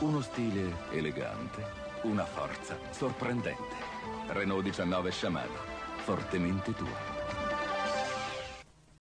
Uno stile elegante, una forza sorprendente. Renault 19 Shimano, fortemente tua.